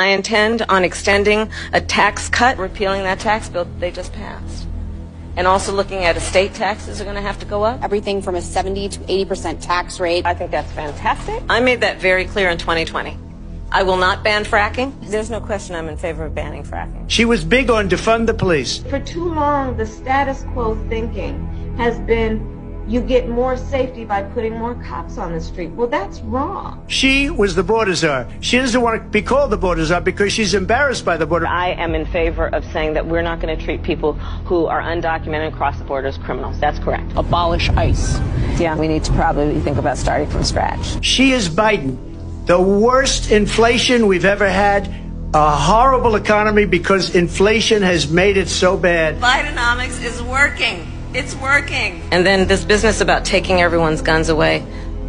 I intend on extending a tax cut, repealing that tax bill they just passed. And also looking at estate taxes are going to have to go up. Everything from a 70 to 80% tax rate. I think that's fantastic. I made that very clear in 2020. I will not ban fracking. There's no question I'm in favor of banning fracking. She was big on defund the police. For too long, the status quo thinking has been you get more safety by putting more cops on the street. Well, that's wrong. She was the border czar. She doesn't want to be called the border czar because she's embarrassed by the border. I am in favor of saying that we're not going to treat people who are undocumented across the border as criminals. That's correct. Abolish ICE. Yeah, we need to probably think about starting from scratch. She is Biden. The worst inflation we've ever had. A horrible economy because inflation has made it so bad. Bidenomics is working. It's working. And then this business about taking everyone's guns away.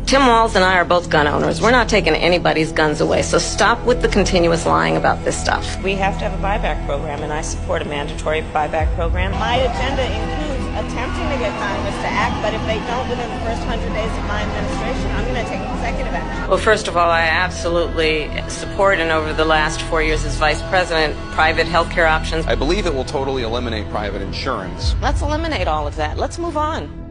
Tim Walz and I are both gun owners. We're not taking anybody's guns away, so stop with the continuous lying about this stuff. We have to have a buyback program, and I support a mandatory buyback program. My agenda includes attempting to get Congress to act, but if they don't within the first 100 days of my administration, I'm going to take executive action. Well, first of all, I absolutely support, and over the last four years as vice president, private health care options. I believe it will totally eliminate private insurance. Let's eliminate all of that. Let's move on.